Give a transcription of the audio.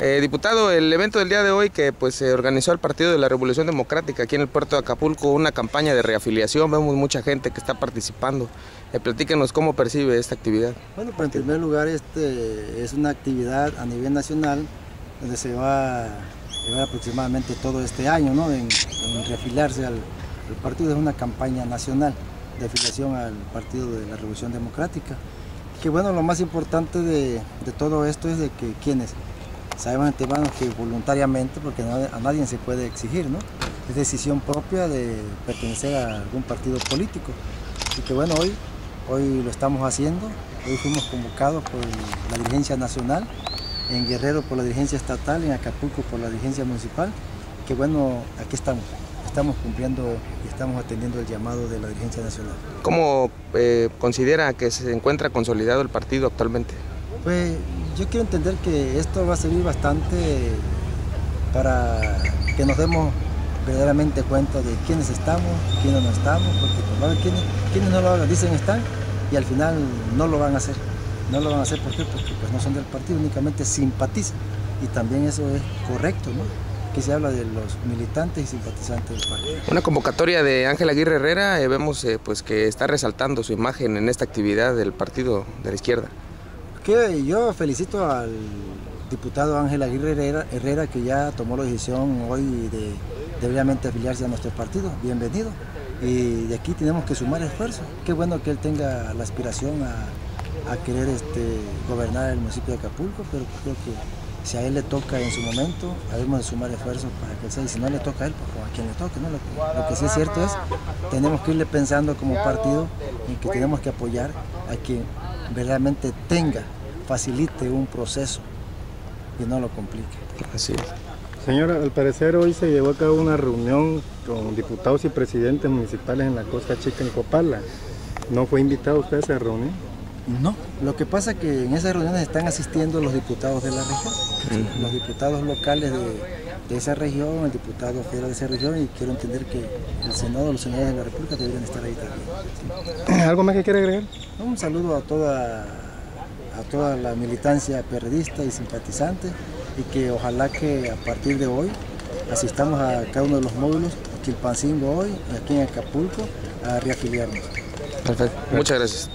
Eh, diputado, el evento del día de hoy que pues se organizó el Partido de la Revolución Democrática aquí en el puerto de Acapulco, una campaña de reafiliación, vemos mucha gente que está participando. Eh, platíquenos cómo percibe esta actividad. Bueno, pues en primer lugar este es una actividad a nivel nacional donde se va a llevar aproximadamente todo este año ¿no? en, reafiliarse al, partido, es una campaña nacional de afiliación al Partido de la Revolución Democrática. Que bueno, lo más importante de, de todo esto es de que quienes sabemos antemano que voluntariamente, porque a nadie se puede exigir, ¿no? Es decisión propia de pertenecer a algún partido político. Y que bueno, hoy, hoy lo estamos haciendo, hoy fuimos convocados por la dirigencia nacional, en Guerrero por la dirigencia estatal, en Acapulco por la dirigencia municipal, que bueno, aquí estamos estamos cumpliendo y estamos atendiendo el llamado de la dirigencia nacional. ¿Cómo eh, considera que se encuentra consolidado el partido actualmente? Pues yo quiero entender que esto va a servir bastante para que nos demos verdaderamente cuenta de quiénes estamos, quiénes no estamos, porque pues, va a quienes, no lo hagan, dicen están y al final no lo van a hacer. No lo van a hacer porque pues, no son del partido, únicamente simpatizan y también eso es correcto, ¿no? que se habla de los militantes y simpatizantes del partido. Una convocatoria de Ángel Aguirre Herrera, eh, vemos eh, pues que está resaltando su imagen en esta actividad del partido de la izquierda yo felicito al diputado Ángel Aguirre Herrera, que ya tomó la decisión hoy de, de afiliarse a nuestro partido. Bienvenido. Y de aquí tenemos que sumar esfuerzos. Qué bueno que él tenga la aspiración a, querer este, gobernar el municipio de Acapulco, pero creo que si a él le toca en su momento, debemos de sumar esfuerzos para que sea. Y si no le toca a él, pues a quien le toque. ¿no? Lo, lo, que sí es cierto es, tenemos que irle pensando como partido en que tenemos que apoyar a quien verdaderamente tenga facilite un proceso y no lo complique. Así es. Señora, al parecer hoy se llevó a cabo una reunión con diputados y presidentes municipales en la Costa Chica, en Copala. ¿No fue invitado usted a esa reunión? No, lo que pasa es que en esas reuniones están asistiendo los diputados de la región, los diputados locales de, esa región, el diputado federal de esa región, y quiero entender que el Senado, los senadores de la República deberían estar ahí también. ¿Algo más que quiere agregar? Un saludo a toda a toda la militancia periodista y simpatizante y que ojalá que a partir de hoy asistamos a cada uno de los módulos, a Quilpancingo hoy, aquí en Acapulco, a reafiliarnos. Perfecto, muchas gracias.